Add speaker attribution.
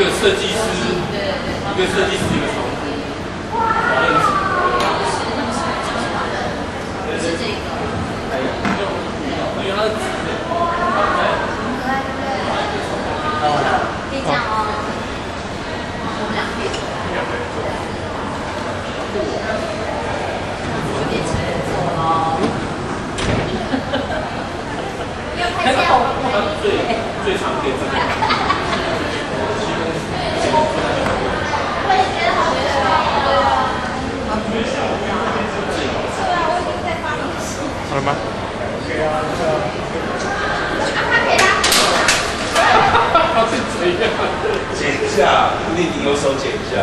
Speaker 1: 个设计师，一个设计师，一个厂夫，华人是。
Speaker 2: 是这个，
Speaker 1: 因为它是纸的，
Speaker 2: 可以这样哦。我们俩可以做，有点成做哦。要拍照，
Speaker 1: 它最最常见这个。
Speaker 3: 了吗？
Speaker 1: 它是怎样？
Speaker 4: 剪一下，你你有手剪一下。